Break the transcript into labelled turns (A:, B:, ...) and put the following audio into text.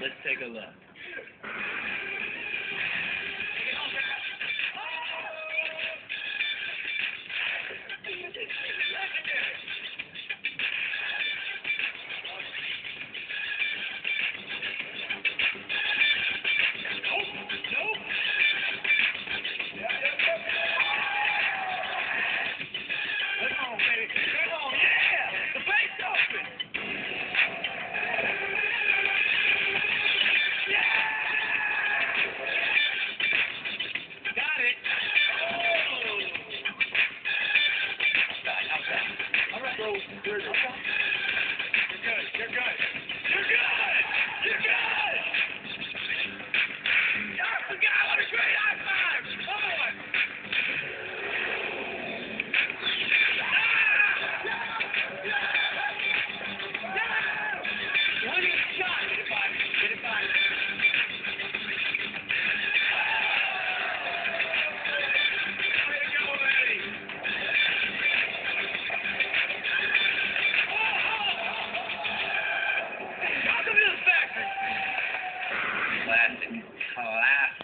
A: Let's take a look.
B: Good. classic,
A: classic.